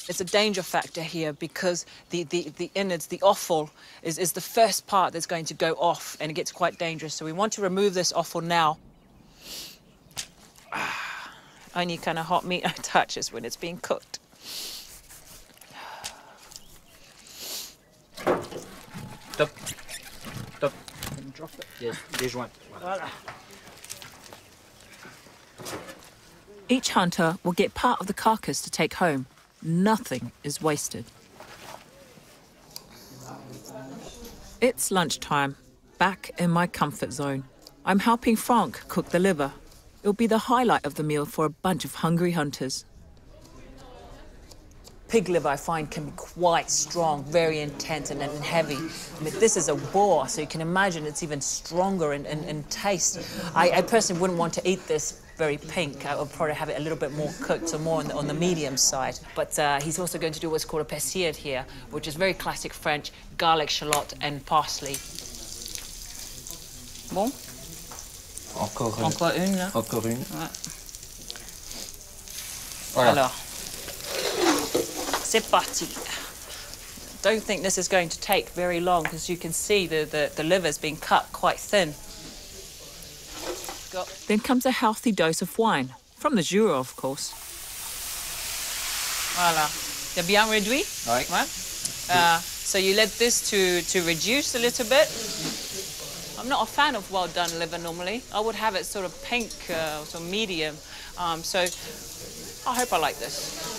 It's a danger factor here because the, the, the innards, the offal, is, is the first part that's going to go off and it gets quite dangerous. So we want to remove this offal now. Only kind of hot meat I touch is when it's being cooked. Drop it. Yes, des joints. Voilà. Each hunter will get part of the carcass to take home. Nothing is wasted. It's lunchtime, back in my comfort zone. I'm helping Frank cook the liver. It'll be the highlight of the meal for a bunch of hungry hunters. Pig liver, I find, can be quite strong, very intense and, and heavy. I mean, this is a boar, so you can imagine it's even stronger in, in, in taste. I, I personally wouldn't want to eat this very pink. I would probably have it a little bit more cooked, so more on the, on the medium side. But uh, he's also going to do what's called a persillade here, which is very classic French, garlic, shallot, and parsley. Bon? Encore une. Encore une, là. Encore une. Ouais. Voilà. Alors, c'est parti. Don't think this is going to take very long because you can see the, the, the liver's been cut quite thin. Got Then comes a healthy dose of wine, from the Jura, of course. Voilà. C'est bien réduit? Ouais. Uh, so you let this to, to reduce a little bit. I'm not a fan of well done liver normally. I would have it sort of pink, uh, sort of medium. Um, so I hope I like this.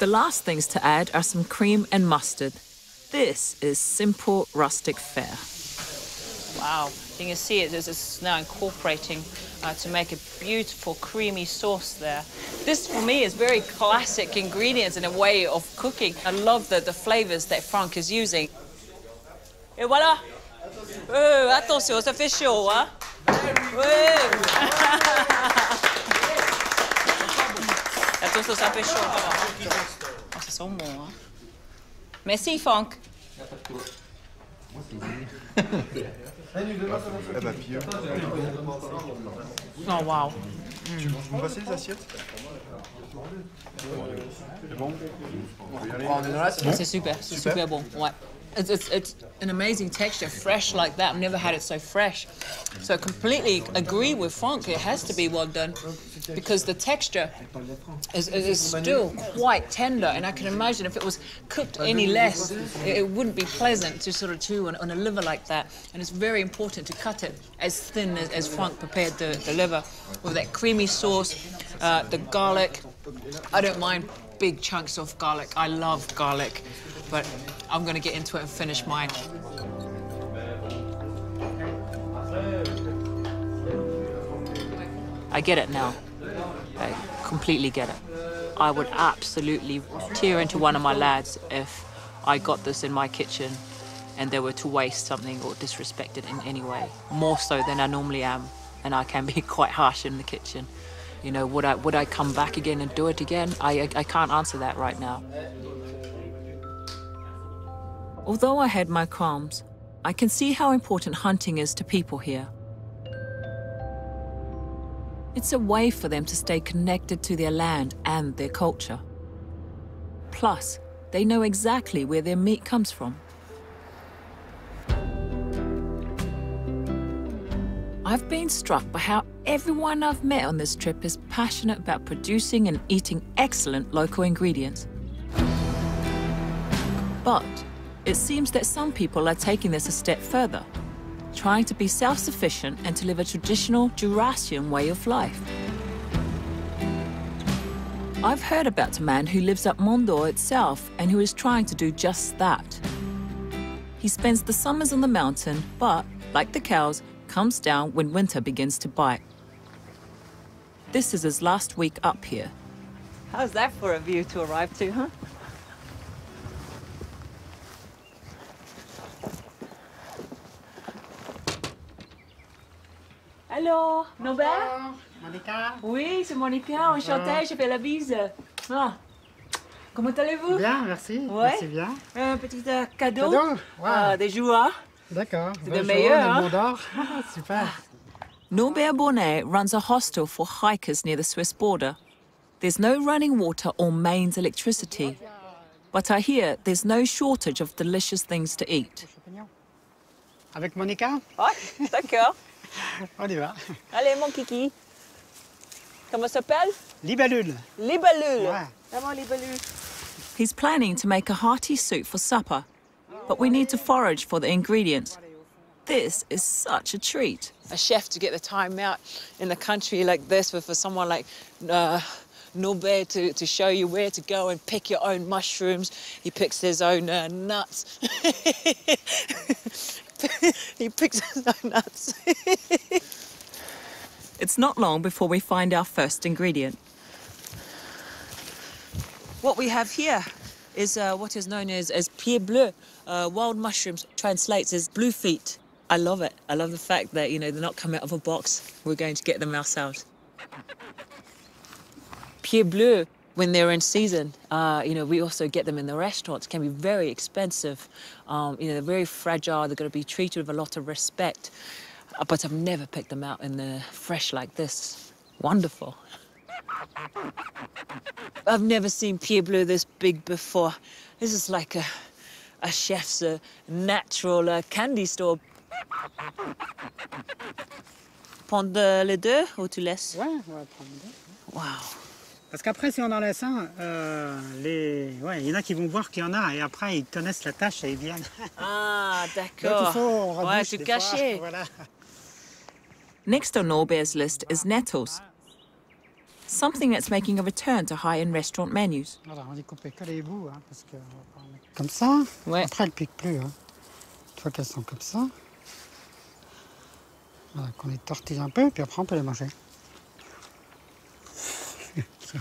The last things to add are some cream and mustard. This is simple rustic fare. Wow, you can see it, it's now incorporating uh, to make a beautiful creamy sauce there. This for me is very classic ingredients in a way of cooking. I love the, the flavors that Frank is using. Et voilà. Euh, attention, ça fait hein? Ouais. attention, ça fait chaud. Oh, ça sent bon, hein? Merci, Franck. Oh, wow. Tu veux me passer les assiettes C'est bon C'est super, c'est super bon. Ouais. It's, it's, it's an amazing texture, fresh like that. I've never had it so fresh. So I completely agree with Franck. It has to be well done because the texture is, is still quite tender. And I can imagine if it was cooked any less, it, it wouldn't be pleasant to sort of chew on, on, a liver like that. And it's very important to cut it as thin as, as Franck prepared the, the liver with that creamy sauce, uh, the garlic. I don't mind big chunks of garlic. I love garlic but I'm going to get into it and finish mine. I get it now. I completely get it. I would absolutely tear into one of my lads if I got this in my kitchen and they were to waste something or disrespect it in any way, more so than I normally am. And I can be quite harsh in the kitchen. You know, would I would I come back again and do it again? I, I, I can't answer that right now. Although I had my qualms, I can see how important hunting is to people here. It's a way for them to stay connected to their land and their culture. Plus, they know exactly where their meat comes from. I've been struck by how everyone I've met on this trip is passionate about producing and eating excellent local ingredients. But it seems that some people are taking this a step further, trying to be self-sufficient and to live a traditional Jurassian way of life. I've heard about a man who lives up Mont d'Or itself and who is trying to do just that. He spends the summers on the mountain, but, like the cows, comes down when winter begins to bite. This is his last week up here. How's that for a view to arrive to, huh? Allô, Norbert Monica Oui, c'est Monica, enchantée, je fais la bise. Ah. Comment allez-vous Bien, merci. Ouais. Merci bien. Un petit euh, cadeau, Cadeau Ah, des jouets. D'accord. C'est Bonjour, le meilleur, le hein? Super. Norbert Bonnet runs a hostel for hikers near the Swiss border. There's no running water or mains electricity. But I hear there's no shortage of delicious things to eat. Avec Monica Ouais, d'accord. On y va. Allez, mon kiki. Comment ça s'appelle Libellule. Libellule. Ouais. Vraiment libellule. He's planning to make a hearty soup for supper, but we need to forage for the ingredients. This is such a treat. A chef to get the time out in the country like this for, for someone like uh, Norbert to, to show you where to go and pick your own mushrooms. He picks his own uh, nuts. he picks his own nuts. It's not long before we find our first ingredient. What we have here is uh, what is known as, as pied bleu. Uh, wild mushrooms translates as blue feet. I love it. I love the fact that, you know, they're not coming out of a box. We're going to get them ourselves. Pied bleu, when they're in season, uh, you know, we also get them in the restaurants, can be very expensive. Um, you know, they're very fragile. They're going to be treated with a lot of respect. Uh, but I've never picked them out in the fresh like this. Wonderful. I've never seen pied bleu this big before. This is like a, a chef's uh, natural uh, candy store. Prendre les deux ou tu laisses Ouais, on va prendre deux. Wow. Parce qu'après, si on en laisse un, euh, les... ouais, il y en a qui vont voir qu'il y en a et après, ils connaissent la tâche et ils viennent. Ah, d'accord. Ouais, fois, cachais. Voilà. Next on Norbert's list is nettles. something that's making a return to high-end restaurant menus. Voilà, on découpait que les bouts, hein, parce que comme ça. Après, elles piquent plus. Hein. Une fois qu'elles sont comme ça. Voilà, qu'on les tortille un peu, puis après on peut les manger.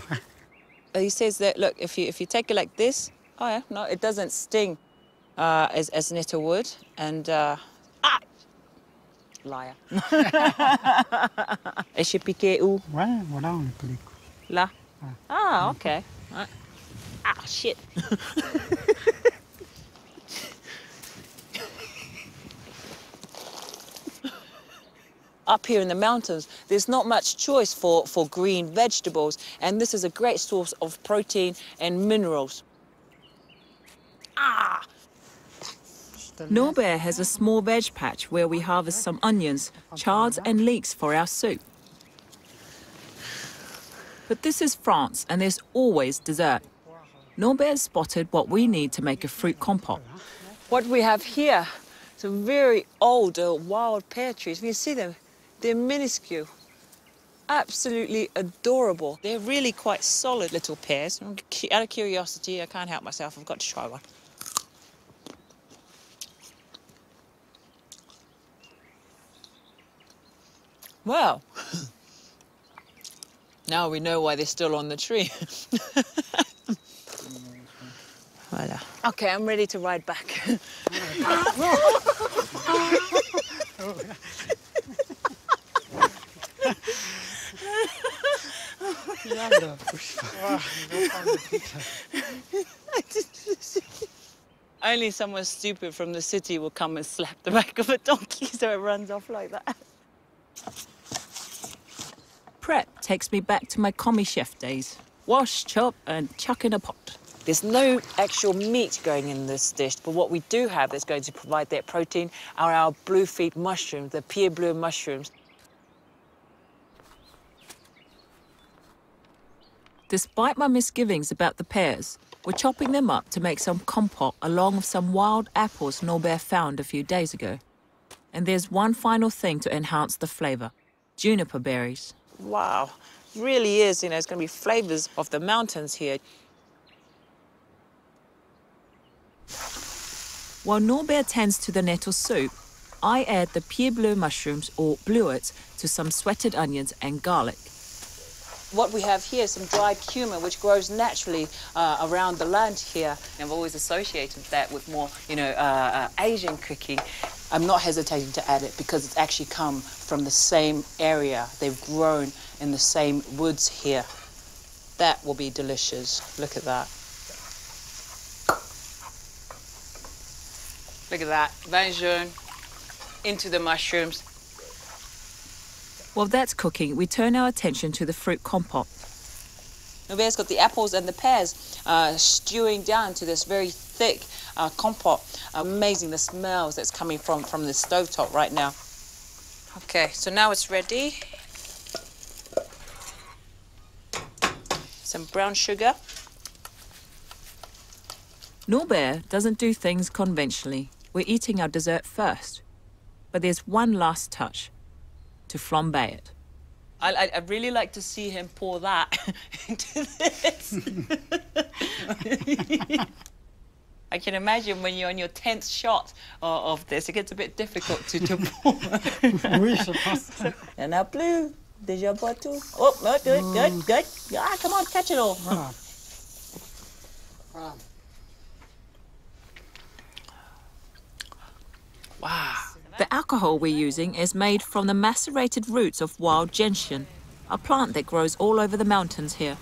He says that look, if you if you take it like this, oh yeah, no, it doesn't sting uh, as as nettle would, and uh, ah, liar. Et je piqué où? Ouais, voilà, on les Là. Ah, okay. Right. Ah, shit. Up here in the mountains, there's not much choice for, for green vegetables, and this is a great source of protein and minerals. Ah! Norbert has a small veg patch where we harvest some onions, chards and leeks for our soup. But this is France and there's always dessert. Norbert spotted what we need to make a fruit compote. What we have here, some very old uh, wild pear trees. You see them? They're minuscule. Absolutely adorable. They're really quite solid little pears. Out of curiosity, I can't help myself. I've got to try one. Well, now we know why they're still on the tree. Voila. Okay, I'm ready to ride back. Only someone stupid from the city will come and slap the back of a donkey so it runs off like that. Prep takes me back to my commis chef days. Wash, chop, and chuck in a pot. There's no actual meat going in this dish, but what we do have that's going to provide that protein are our blue feet mushrooms, the pied bleu mushrooms. Despite my misgivings about the pears, we're chopping them up to make some compote along with some wild apples Norbert found a few days ago. And there's one final thing to enhance the flavour juniper berries. Wow, really is, you know, it's going to be flavors of the mountains here. While Norbert tends to the nettle soup, I add the pied bleu mushrooms or bluets to some sweated onions and garlic. What we have here is some dried cumin, which grows naturally uh, around the land here. I've always associated that with more, you know, uh, uh, Asian cooking. I'm not hesitating to add it because it's actually come from the same area. They've grown in the same woods here. That will be delicious. Look at that. Look at that. Vin jaune into the mushrooms. While that's cooking, we turn our attention to the fruit compote. Norbert's got the apples and the pears uh, stewing down to this very thick uh, compote. Amazing the smells that's coming from, from the stovetop right now. Okay, so now it's ready. Some brown sugar. Norbert doesn't do things conventionally. We're eating our dessert first. But there's one last touch to flambe it. I, I, I'd really like to see him pour that into this. I can imagine when you're on your 10th shot of, of this, it gets a bit difficult to, to pour. oui, je pense. Il y en a plus. Déjà pas tout. Oh, good, good, good, good. Ah, come on, catch it all. Voilà. Voilà. Wow. The alcohol we're using is made from the macerated roots of wild gentian, a plant that grows all over the mountains here.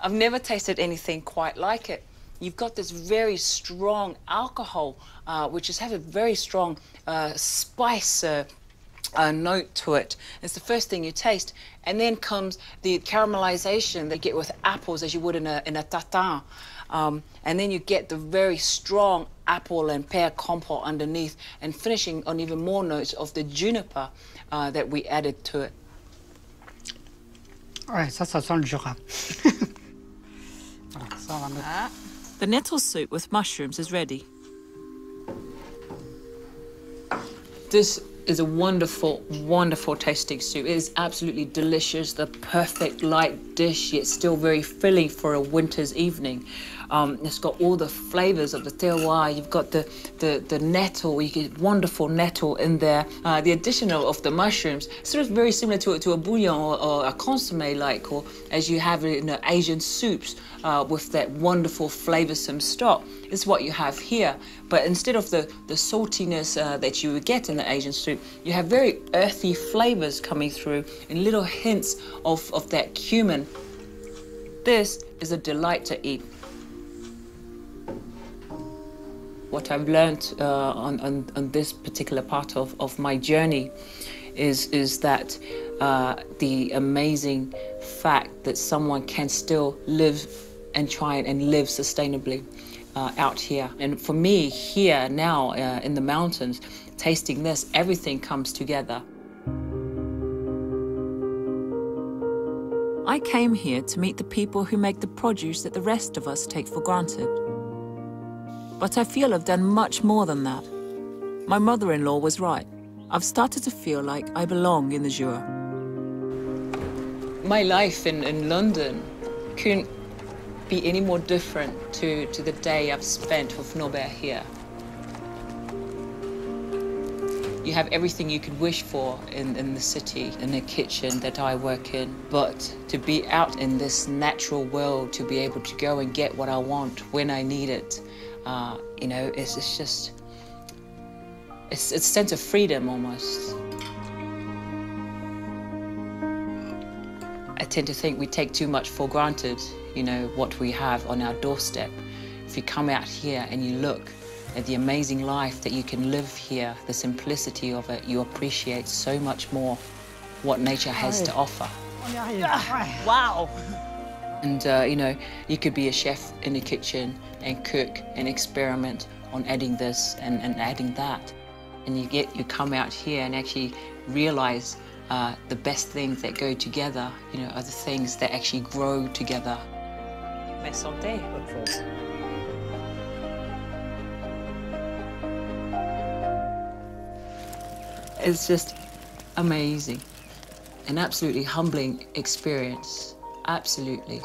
I've never tasted anything quite like it. You've got this very strong alcohol, uh, which has have a very strong uh, spice uh, uh, note to it. It's the first thing you taste, and then comes the caramelization that you get with apples, as you would in a in a tatin, um, and then you get the very strong apple and pear compote underneath, and finishing on even more notes of the juniper uh, that we added to it. Ouais, ça, ça sent le Jura. voilà, ça, on va mettre. The nettle soup with mushrooms is ready. This is a wonderful, wonderful tasting soup. It is absolutely delicious, the perfect light dish, yet still very filling for a winter's evening. Um, it's got all the flavors of the terroir. You've got the, the, the nettle, you get wonderful nettle in there. Uh, the addition of, of the mushrooms, sort of very similar to, to a bouillon or, or a consomme like, or as you have in the Asian soups uh, with that wonderful flavorsome stock is what you have here. But instead of the, the saltiness uh, that you would get in the Asian soup, you have very earthy flavors coming through and little hints of, of that cumin. This is a delight to eat. What I've learned uh, on, on, on, this particular part of, of my journey is, is that uh, the amazing fact that someone can still live and try and live sustainably uh, out here. And for me, here now uh, in the mountains, tasting this, everything comes together. I came here to meet the people who make the produce that the rest of us take for granted. But I feel I've done much more than that. My mother-in-law was right. I've started to feel like I belong in the Jura. My life in, in London couldn't be any more different to, to the day I've spent with Norbert here. You have everything you could wish for in, in the city, in the kitchen that I work in. But to be out in this natural world, to be able to go and get what I want when I need it, uh, you know, it's, it's just, it's, it's a sense of freedom almost. I tend to think we take too much for granted, you know, what we have on our doorstep. If you come out here and you look at the amazing life that you can live here, the simplicity of it, you appreciate so much more what nature has to offer. Wow. And, uh, you know, you could be a chef in the kitchen and cook and experiment on adding this and, and adding that. And you get, you come out here and actually realize uh, the best things that go together, you know, are the things that actually grow together. Mais santé. It's just amazing. An absolutely humbling experience. Absolutely.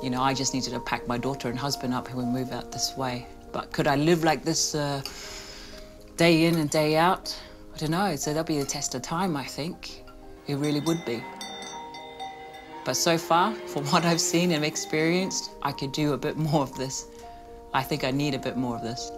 You know, I just needed to pack my daughter and husband up and move out this way. But could I live like this uh, day in and day out? I don't know. So that'll be the test of time, I think. It really would be. But so far, from what I've seen and experienced, I could do a bit more of this. I think I need a bit more of this.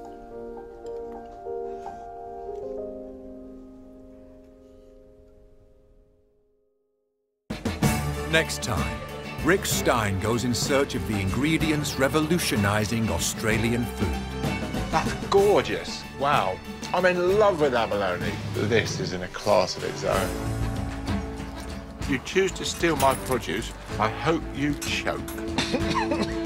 Next time, Rick Stein goes in search of the ingredients revolutionizing Australian food. That's gorgeous. Wow. I'm in love with abalone. This is in a class of its own. If you choose to steal my produce, I hope you choke.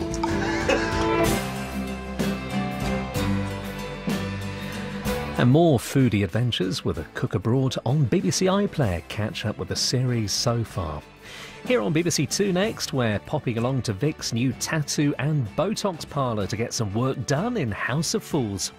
And more foodie adventures with a cook abroad on BBC iPlayer. Catch up with the series so far. Here on BBC Two next, we're popping along to Vic's new tattoo and Botox parlour to get some work done in House of Fools.